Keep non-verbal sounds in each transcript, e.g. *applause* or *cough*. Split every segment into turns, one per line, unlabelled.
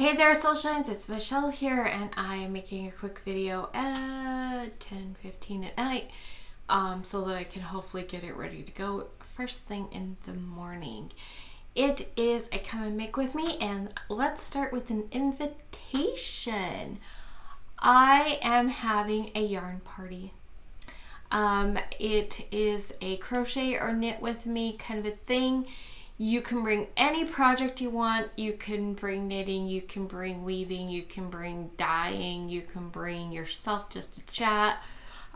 Hey there, Soul Shines, it's Michele here, and I am making a quick video at 10 15 at night um, so that I can hopefully get it ready to go first thing in the morning. It is a come and make with me, and let's start with an invitation. I am having a yarn party. Um, it is a crochet or knit with me kind of a thing. You can bring any project you want. You can bring knitting, you can bring weaving, you can bring dyeing, you can bring yourself just to chat,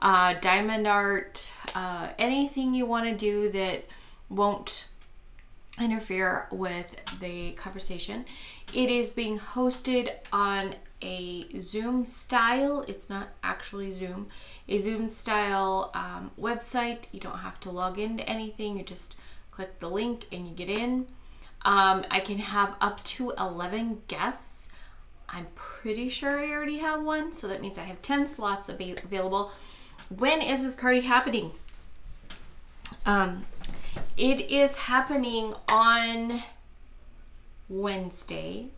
uh, diamond art, uh, anything you want to do that won't interfere with the conversation. It is being hosted on a Zoom style, it's not actually Zoom, a Zoom style um, website. You don't have to log into anything, you just click the link and you get in. Um, I can have up to 11 guests. I'm pretty sure I already have one, so that means I have 10 slots av- available. When is this party happening? Um, it is happening on Wednesday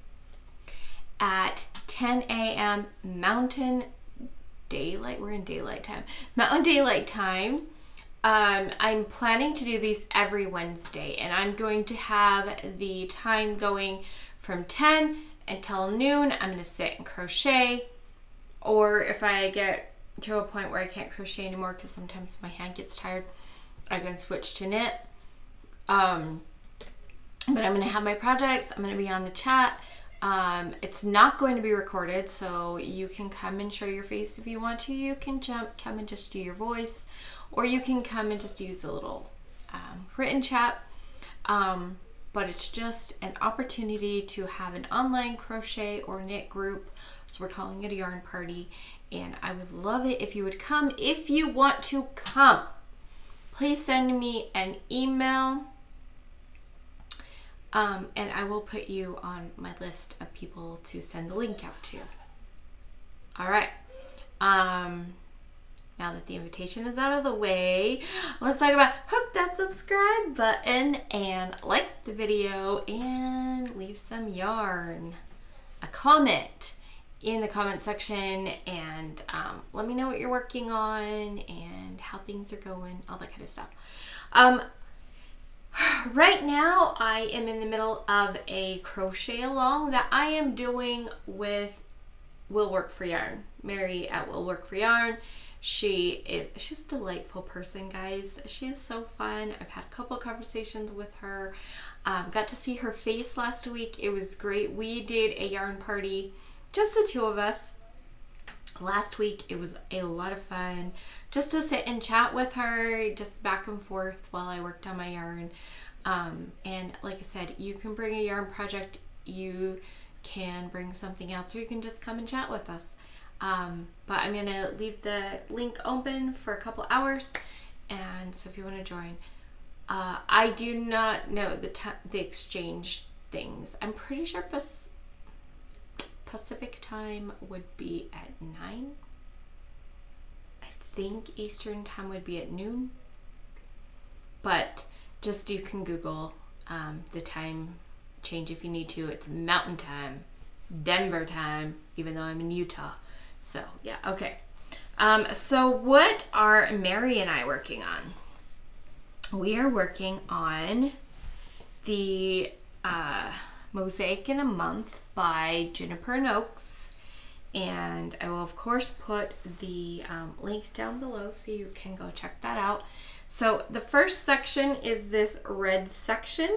at 10 a.m. Mountain Daylight. We're in daylight time. Mountain Daylight Time. Um, I'm planning to do these every Wednesday, and I'm going to have the time going from 10 until noon. I'm going to sit and crochet, or if I get to a point where I can't crochet anymore because sometimes my hand gets tired, I can switch to knit. Um, but I'm going to have my projects, I'm going to be on the chat. Um, it's not going to be recorded, so you can come and show your face if you want to. You can jump, come and just do your voice or you can come and just use a little um, written chat. Um, but it's just an opportunity to have an online crochet or knit group. So we're calling it a yarn party. And I would love it if you would come. If you want to come, please send me an email. Um, and I will put you on my list of people to send the link out to. All right. Um, now that the invitation is out of the way, let's talk about hook that subscribe button and like the video and leave some yarn. A comment in the comment section and um, let me know what you're working on and how things are going, all that kind of stuff. Um, *sighs* right now, I am in the middle of a crochet along that I am doing with Will Work for Yarn. Mary at Will Work for Yarn she is she's a delightful person, guys. She is so fun. I've had a couple conversations with her. Um, got to see her face last week. It was great. We did a yarn party, just the two of us. Last week, it was a lot of fun just to sit and chat with her, just back and forth while I worked on my yarn. Um, and like I said, you can bring a yarn project, you can bring something else, or you can just come and chat with us. Um, but I'm going to leave the link open for a couple hours. And so if you want to join, uh, I do not know the the exchange things. I'm pretty sure Pas- Pacific time would be at 9. I think Eastern time would be at noon. But just you can Google um, the time change if you need to. It's Mountain Time, Denver time, even though I'm in Utah. So, yeah, okay. Um, so, what are Mary and I working on? We are working on the uh, Mosaic in a Month by Juniper and Oakes. And I will, of course, put the um, link down below so you can go check that out. So, the first section is this red section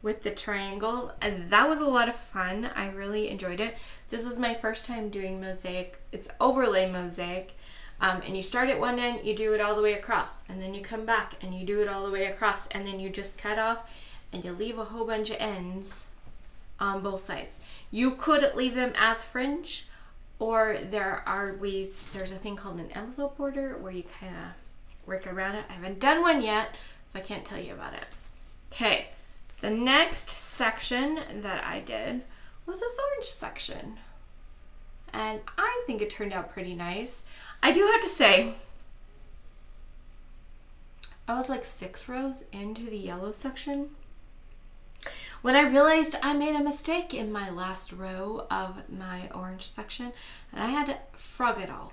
with the triangles. And that was a lot of fun. I really enjoyed it. This is my first time doing mosaic. It's overlay mosaic. Um, and you start at one end, you do it all the way across. And then you come back and you do it all the way across. And then you just cut off and you leave a whole bunch of ends on both sides. You could leave them as fringe or there are ways, there's a thing called an envelope border where you kind of work around it. I haven't done one yet, so I can't tell you about it. Okay, the next section that I did was this orange section. And I think it turned out pretty nice. I do have to say, I was like six rows into the yellow section when I realized I made a mistake in my last row of my orange section and I had to frog it all.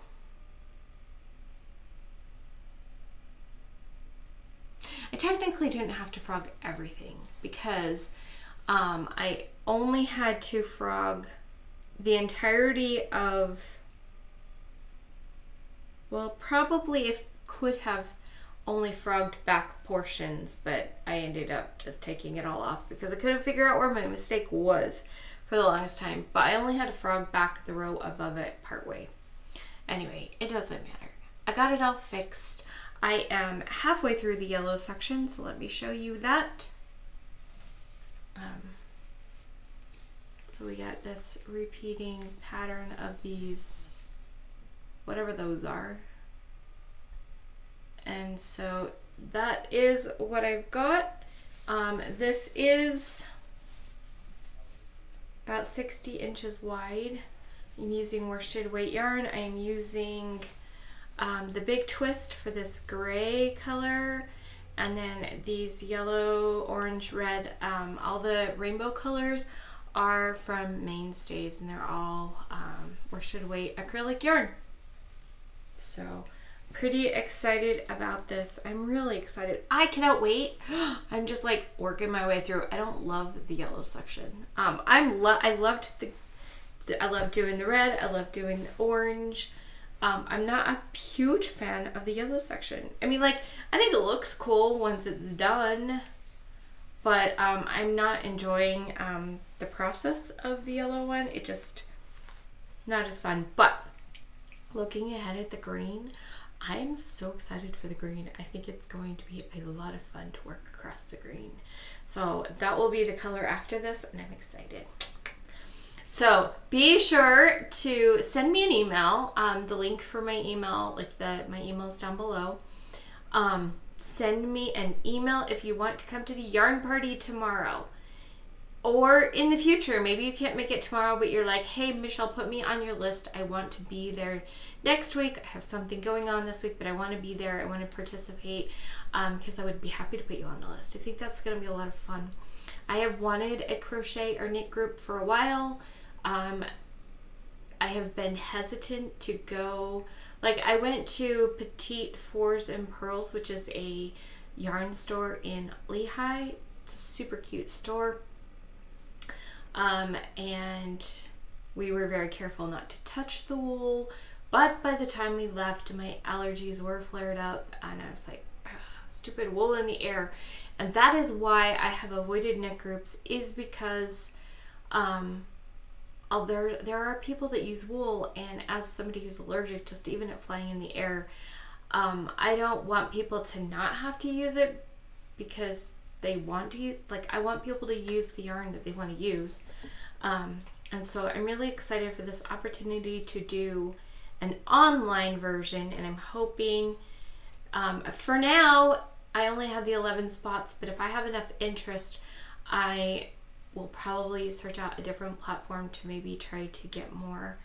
I technically didn't have to frog everything because um, I only had to frog the entirety of, well, probably if could have only frogged back portions, but I ended up just taking it all off because I couldn't figure out where my mistake was for the longest time. But I only had to frog back the row above it partway. Anyway, it doesn't matter. I got it all fixed. I am halfway through the yellow section, so let me show you that. Um, so we got this repeating pattern of these, whatever those are. And so that is what I've got. Um, this is about 60 inches wide. I'm using worsted weight yarn. I am using um, the big twist for this gray color and then these yellow, orange, red, um, all the rainbow colors are from Mainstays and they're all um, worsted weight acrylic yarn. So pretty excited about this. I'm really excited. I cannot wait. *gasps* I'm just like working my way through. I don't love the yellow section. Um, I'm lo- I loved the, the, I love doing the red. I love doing the orange. Um, I'm not a huge fan of the yellow section. I mean, like I think it looks cool once it's done, but um, I'm not enjoying um, the process of the yellow one. It just not as fun. But looking ahead at the green, I am so excited for the green. I think it's going to be a lot of fun to work across the green. So that will be the color after this, and I'm excited. So be sure to send me an email. Um, the link for my email, like the my email's down below. Um, send me an email if you want to come to the yarn party tomorrow or in the future maybe you can't make it tomorrow but you're like hey michele put me on your list. I want to be there next week. I have something going on this week but i want to be there. I want to participate because um, i would be happy to put you on the list. I think that's going to be a lot of fun. I have wanted a crochet or knit group for a while. Um, i have been hesitant to go like i went to petite fours and pearls which is a yarn store in Lehi. It's a super cute store um, and we were very careful not to touch the wool. But by the time we left, my allergies were flared up, and I was like, stupid wool in the air. And that is why I have avoided knit groups, is because um, there, there are people that use wool, and as somebody who's allergic, just even it flying in the air, um, I don't want people to not have to use it because they want to use like i want people to use the yarn that they want to use. Um, and so i'm really excited for this opportunity to do an online version and i'm hoping um, for now i only have the 11 spots but if i have enough interest i will probably search out a different platform to maybe try to get more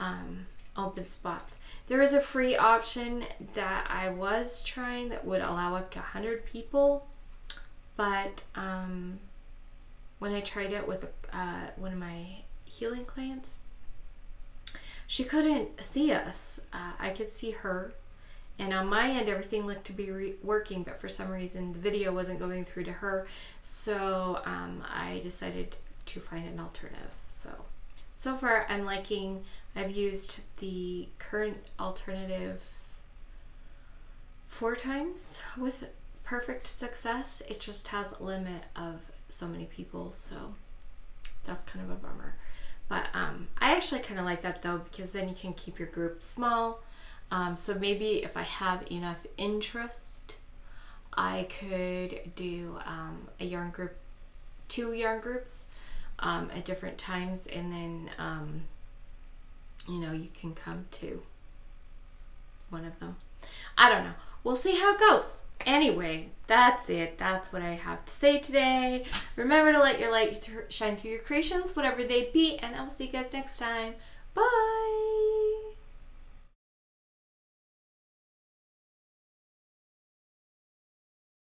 um, open spots. There is a free option that i was trying that would allow up to 100 people but um, when I tried it with uh, one of my healing clients, she couldn't see us. Uh, I could see her. And on my end, everything looked to be re- working, but for some reason, the video wasn't going through to her. So um, I decided to find an alternative. So, so far, I'm liking, I've used the current alternative four times with perfect success. It just has a limit of so many people, so that's kind of a bummer. But um, I actually kind of like that though because then you can keep your group small. Um, so maybe if I have enough interest, I could do um, a yarn group, two yarn groups um, at different times, and then um, you know you can come to one of them. I don't know. We'll see how it goes. Anyway, that's it. That's what I have to say today. Remember to let your light shine through your creations, whatever they be, and I will see you guys next time. Bye.